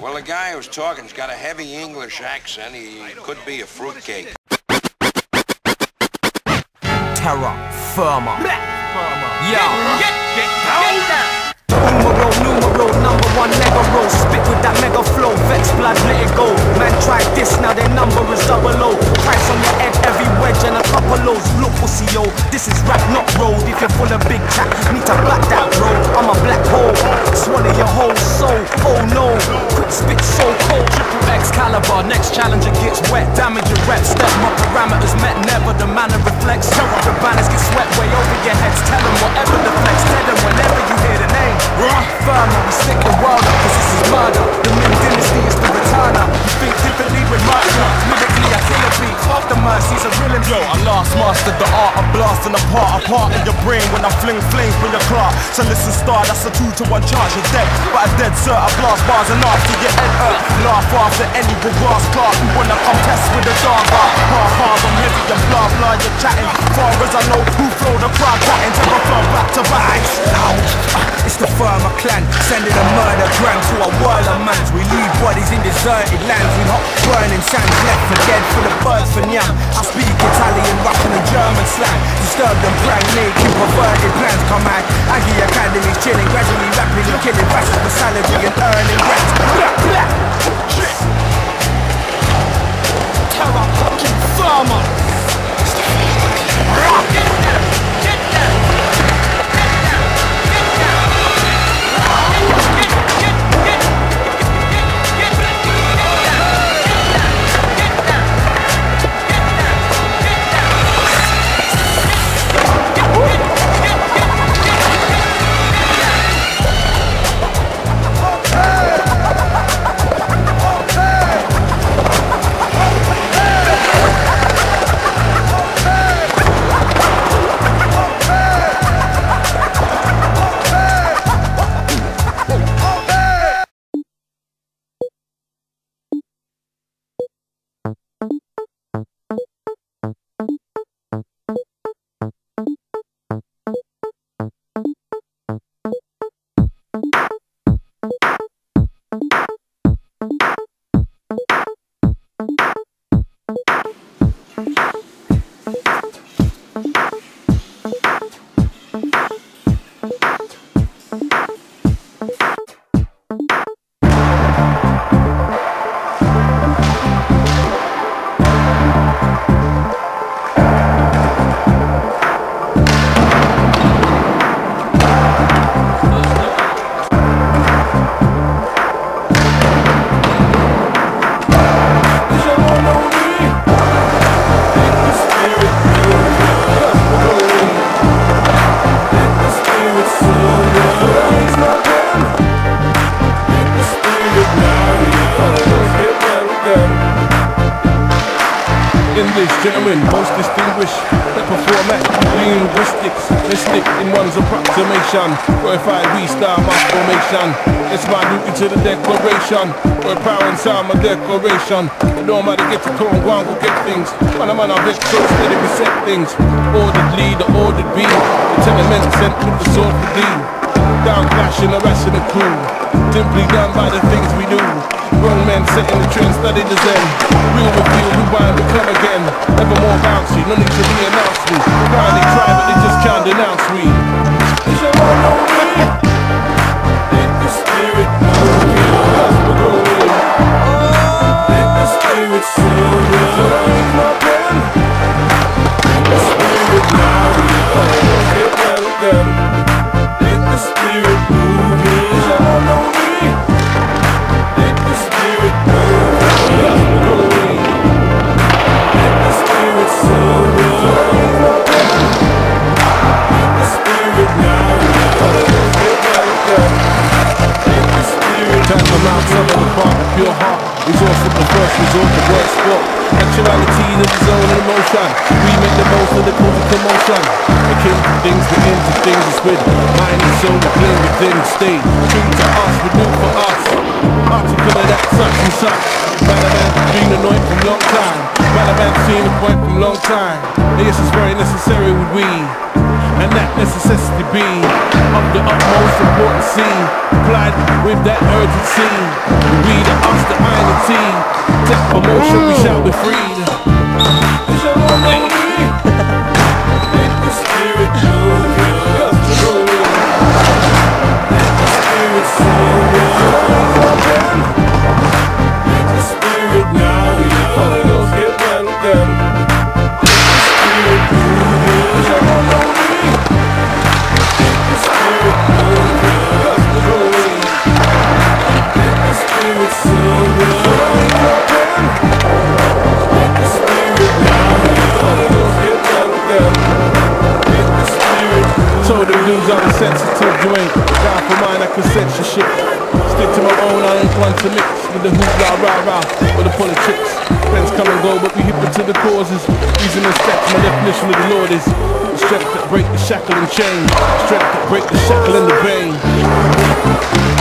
Well, the guy who's talking's got a heavy English accent. He could be a fruitcake. Terra Firma. Yeah. Reflects. Terror. The banners get swept way over your heads. Tell them whatever the flex. Tell them whenever you hear the name. Firm, we stick the world up, cause this is murder. The Ming dynasty is the returner. You think differently with murder. Lyrically, I kill a beat. Mercies, a real Yo, I last mastered the art of blasting apart, apart in your brain when I fling flames from your clock. So listen, star, that's a two to one charge. You're dead, but I dead, sir. I blast bars and after your head hurt. Laugh after any grass clock who wanna contest with the dog bar. Half hard, I'm heavy and blah blah. You're chatting. Far as I know, who flow the crowd cutting till I flow back to back. It's the Firma clan, sending a murder gram to a deserted lands with hot burning sands left for dead for the birds for nyam. I speak Italian, Russian and German slang. Disturbed and brand naked, perverted plans come out. Aggie Academy's chilling, gradually rapidly killing bastards for salary and earning rent. English gentlemen, most distinguished. That perform at linguistics. Let's in one's approximation. Verified we star my formation. It's my duty to the declaration. Where power sound my declaration. It don't matter get to come go and go get things. Man, I'm on a bit steady we set things. Ordered lead, the ordered be. The tenement sent with the sword for D. Down clashing the rest of the crew. Simply done by the things we do. Grown men setting the trend, study the zen. Real reveal, rewind, become again. Ever more bouncy, no need to re-announce me. Grind they try, but they just can't denounce me. First resort to work sport Actuality in the zone and emotion. We make the most of the cause of commotion. Akin to things, the into things is with Mind and soul, we clean within stay True to us, we do for us. Article of that such and such Man a been annoyed from long time. Man a seen the point from long time. Yes, it's very necessary with we and that necessity be of the utmost importance, applied with that urgency, we the us, the iron team. Death promotion, we shall be freed. For shit. Stick to my own, I ain't one to mix with the hoopla, rah rah, rah with the politics. Friends come and go, but we hip to the causes. Reason and steps, my definition of the Lord is the strength that break the shackle and chain, strength that break the shackle and the vein.